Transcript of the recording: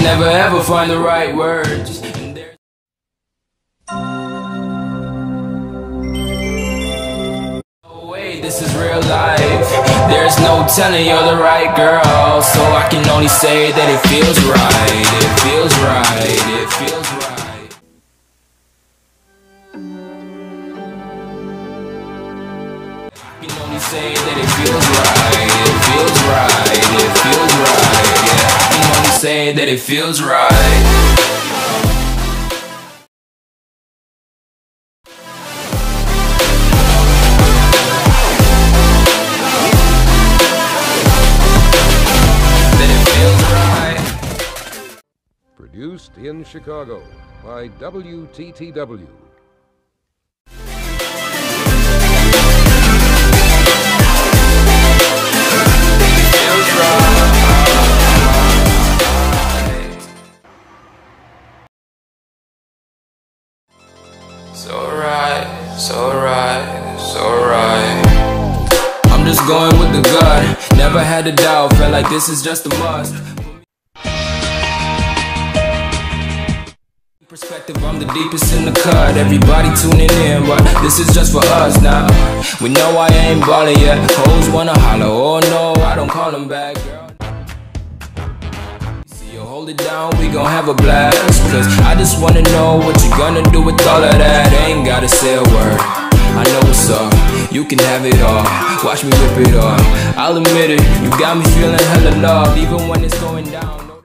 ever find the right words. This is real life. There's no telling you're the right girl, so I can only say that it feels right. It feels right. It feels right. I can only say that it feels right. Say that it feels right. That it feels right. Produced in Chicago by WTTW. So right, so right, so right. I'm just going with the gut. Never had a doubt, felt like this is just a must. Perspective, I'm the deepest in the cut. Everybody tuning in, but this is just for us now. We know I ain't ballin' yet. Hoes wanna holler, oh no, I don't call them back, girl. Hold it down, we gon' have a blast. Cause I just wanna know what you gonna do with all of that. Ain't gotta say a word. I know what's up, you can have it all. Watch me rip it off. I'll admit it, you got me feeling hella love, even when it's going down.